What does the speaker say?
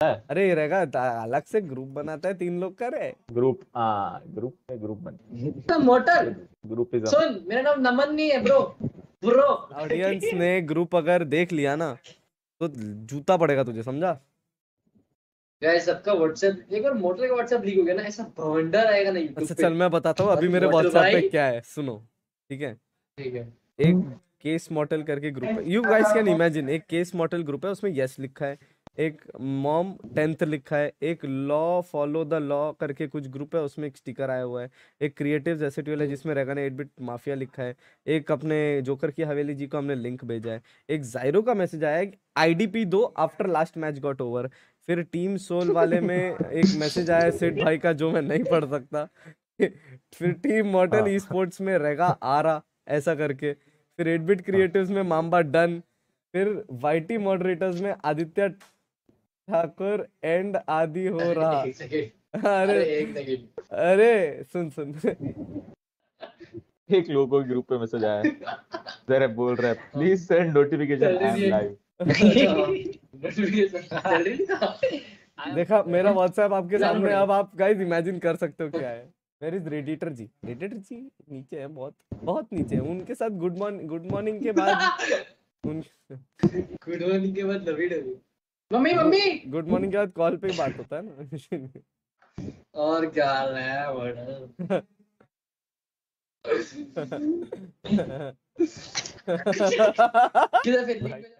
अरे ये रहेगा अलग से ग्रुप बनाता है तीन लोग का रे। ग्रुप हाँ ग्रुप में ग्रुप बन मोटर ग्रुप इज़ सुन मेरा नाम नमन नहीं है ब्रो ब्रो ऑडियंस ने ग्रुप अगर देख लिया ना तो जूता पड़ेगा तुझे समझा? गाइस सबका व्हाट्सएप एक बार मोटर का व्हाट्सएप लीक हो गया ना ऐसा भवंडर आएगा ना अच्छा चल मैं बताता हूँ अभी मेरे व्हाट्सएप पे क्या है सुनो ठीक है? ठीक है। एक केस मॉडल करके ग्रुप है। यू गाइस कैन इमेजिन एक केस मॉडल ग्रुप है उसमें यस लिखा है। एक मॉम टेंथ लिखा है एक लॉ फॉलो द लॉ करके कुछ ग्रुप है उसमें एक स्टिकर आया हुआ है एक क्रिएटिव एसेट्यूल है जिसमें रेगा ने एट बिट माफिया लिखा है एक अपने जोकर की हवेली जी को हमने लिंक भेजा है एक जायरो का मैसेज आया है आईडीपी दो after last match got over फिर टीम सोल वाले में एक मैसेज आया है सिड भाई का जो मैं नहीं पढ़ सकता फिर टीम मॉडल हाँ। ई स्पोर्ट्स में रेगा आ रहा ऐसा करके फिर एट बिट क्रिएटिव्स में माम्बा डन फिर वाईटी मॉडरेटर्स में आदित्य ठाकुर एंड आदि हो रहा। एक अरे। अरे एक सेकंड। अरे सुन सुन। एक लोगों के ग्रुप पे मैसेज आया। जरा बोल रहा है please send notification I am live देखा मेरा व्हाट्सएप आपके सामने अब आप गाइस इमेजिन कर सकते हो क्या है। Where is Redditor ji? Redditor जी नीचे है बहुत बहुत नीचे है। उनके साथ गुड मॉर्निंग गुड मॉर्निंग के बाद गुड मॉर्निंग के बाद lovey dovey mummy mummy. Good morning के बाद कॉल पे ही बात होता है ना। और क्या हाल है बड़ा? किधर फिर?